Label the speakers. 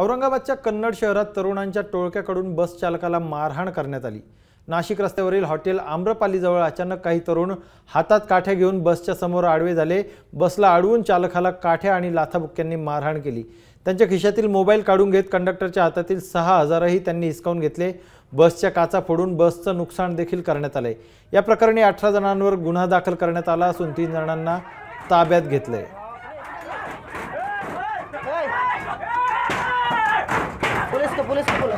Speaker 1: औरंगाबादच्या कन्नड शहरात तरुणांच्या टोळक्याकडून बस चालकाला मारहाण करण्यात आली. नाशिक रस्त्यावरील हॉटेल आम्रपालीजवळ अचानक काही तरुण हातात काठ्या घेऊन बसच्या समोर आडवे झाले. बसला अडवून चालकाला काठ्या आणि लाथाबुक्क्यांनी मारहाण केली. त्यांच्या खिशातील मोबाईल काढून घेत कंडक्टरच्या हातातील सहा हजारही त्यांनी हिसकावून घेतले. बसच्या काचा फोडून बसचं नुकसान देखील करण्यात आलंय. या प्रकरणी अठरा जणांवर गुन्हा दाखल करण्यात आला असून तीन जणांना ताब्यात घेतलंय.
Speaker 2: पुलिस को बोलो।